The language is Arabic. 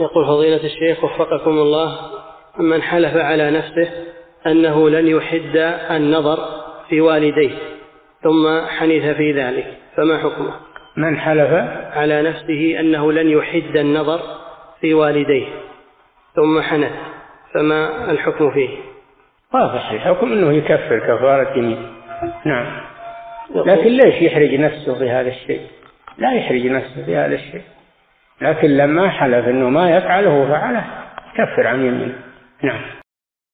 يقول فضيلة الشيخ وفقكم الله من حلف على نفسه أنه لن يحد النظر في والديه ثم حنث في ذلك فما حكمه؟ من حلف؟ على نفسه أنه لن يحد النظر في والديه ثم حنث فما الحكم فيه؟ واضح الحكم أنه يكفر كفارة يمين. نعم. لكن ليش يحرج نفسه بهذا الشيء؟ لا يحرج نفسه بهذا الشيء. لكن لما حلف أنه ما يفعله فعله كفر عن يمينه. نعم.